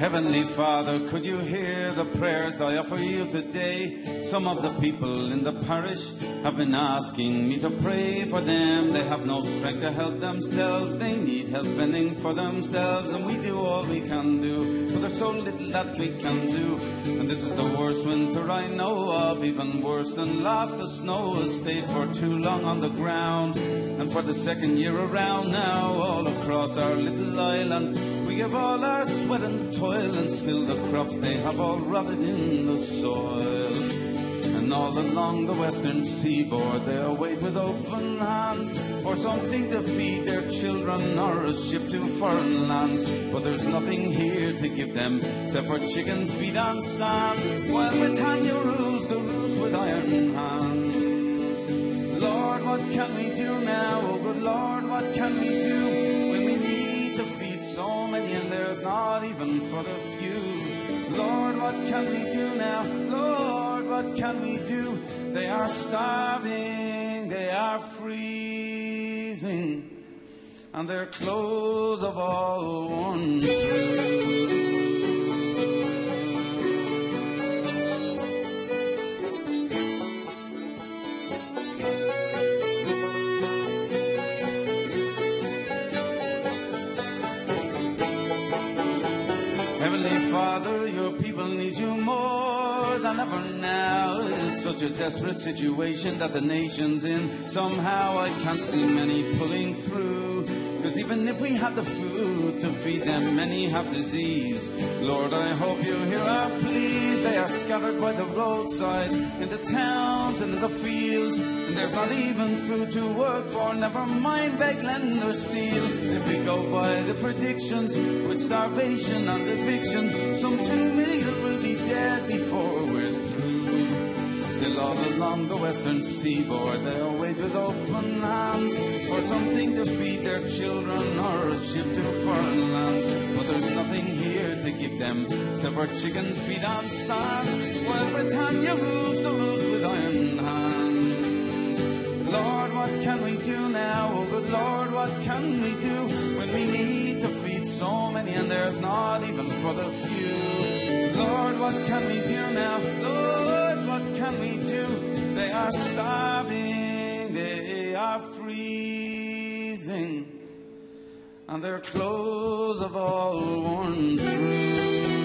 Heavenly Father, could you hear the prayers I offer you today? Some of the people in the parish have been asking me to pray for them. They have no strength to help themselves. They need help fending for themselves, and we do all we can do. But there's so little that we can do. And this is the worst winter I know of, even worse than last. The snow has stayed for too long on the ground. And for the second year around now, all across our little island, we give all our sweat and toil, and still the crops they have all rotted in the soil. And all along the western seaboard they await with open hands for something to feed their children or a ship to foreign lands. But there's nothing here to give them except for chicken feed and sand. While Britannia rules the rules with iron hands. Lord, what can we do now? Oh, good Lord, what can we do when we need to feed so many and there's not even for the few? Lord, what can we do now? Lord, what can we do? They are starving, they are freezing, and their clothes have all worn through. Heavenly Father, your people need you more than ever now. It's such a desperate situation that the nation's in. Somehow I can't see many pulling through. Cause even if we had the food to feed them, many have disease. Lord, I hope you hear our pleas. They are scattered by the roadside, in the towns and in the fields. And there's not even food to work for, never mind beg, lend, or steal. If we go by the predictions, with starvation and eviction, some two million along the western seaboard they await with open hands for something to feed their children or a ship to foreign lands. But there's nothing here to give them except for chicken feed on sand. While Britannia rules the rules with iron hands. Lord, what can we do now? Oh, good Lord, what can we do when we need to feed so many and there's not even for the few? Lord, what can we do now? Lord, what can we do? They are starving, they are freezing, and their clothes have all worn through.